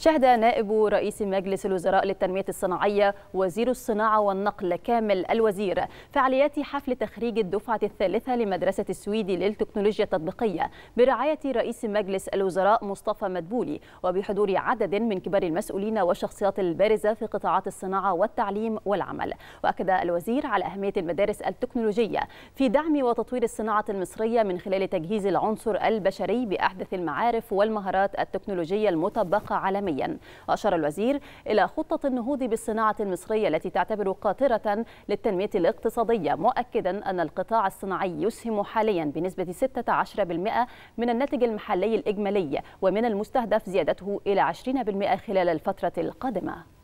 شهد نائب رئيس مجلس الوزراء للتنمية الصناعية وزير الصناعة والنقل كامل الوزير. فعاليات حفل تخريج الدفعة الثالثة لمدرسة السويدي للتكنولوجيا التطبيقية برعاية رئيس مجلس الوزراء مصطفى مدبولي وبحضور عدد من كبار المسؤولين والشخصيات البارزة في قطاعات الصناعة والتعليم والعمل. وأكد الوزير على أهمية المدارس التكنولوجية في دعم وتطوير الصناعة المصرية من خلال تجهيز العنصر البشري بأحدث المعارف والمهارات التكنولوجية المطبقة عالميا وأشار الوزير إلى خطة النهوض بالصناعة المصرية التي تعتبر قاطرة للتنمية الاقتصادية مؤكدا أن القطاع الصناعي يسهم حاليا بنسبة 16% من الناتج المحلي الإجمالي ومن المستهدف زيادته إلى 20% خلال الفترة القادمة.